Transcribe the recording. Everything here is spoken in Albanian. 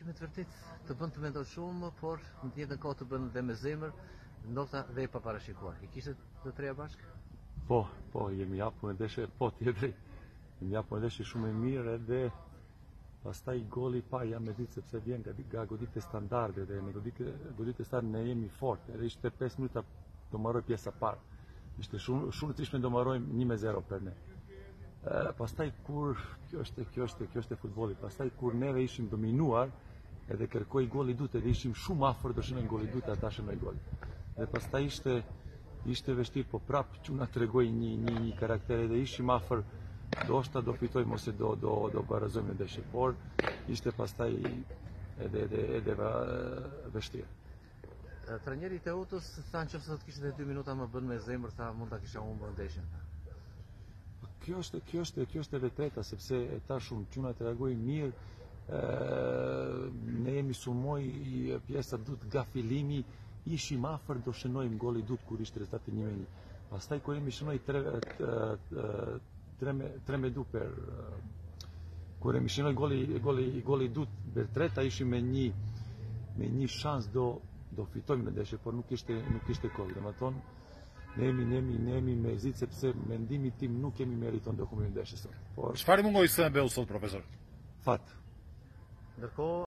Që me të vërtetë të bën të mendosh shumë, por në të njëjtën kohë të bën dhe me zemër, ndoshta dhe i paparashikuar. I kishte të treja bashkë? Po, po, jemi hapur ndeshje, po tjetëri. Jemi hapur ndeshje shumë e mirë edhe pastaj goli parë jemi e ditë sepse vjen nga, nga goditje standarde dhe në godit, goditje standarde ne jemi fort. Edhe ishte 5 minuta të mbarojë pjesa parë. Ishte shumë, shumë rëndësishme të mbarojmë 1-0 për ne. pastaj kur kjo është kjo është kjo është e futbollit, pastaj kur neve ishim dominuar, edhe kërkoj gol i dytë, edhe ishim shumë afër të shënojmë gol i dytë, ata shënojnë gol. Dhe pastaj ishte ishte vështirë, po prap çunat tregoi një një një karakter edhe ishim afër do ndeshta do fitojmë ose e do do do barazojmë ndeshje, por ishte pastaj edhe edhe edhe vështirë. Trajneri i Teutës tha në qoftë se do të kishte 2 minuta më shumë me zemër, tha mund të kisha humbur ndeshjen. Po, kjo është, kjo është, kjo është e vërteta, sepse e thashë më, çunat reagoi mirë, e, ne jemi sulmoj pjesa dytë nga fillimi, ishim afër do shënojmë goli dytë kur ishte rezultati një me një. Pastaj kur jemi shënoj tre, 3-2 për kur jemi shënoj goli goli goli i dytë për treta ishim me një me një shans do do fitojmë ndeshje, por nuk ishte nuk ishte kohë. Domethënë ne jemi ne jemi ne jemi mërzit sepse mendimi tim nuk kemi meriton do humbim ndeshje sot. Por çfarë mungoi Skënderbeut sot profesor? Fat. Ndërkohë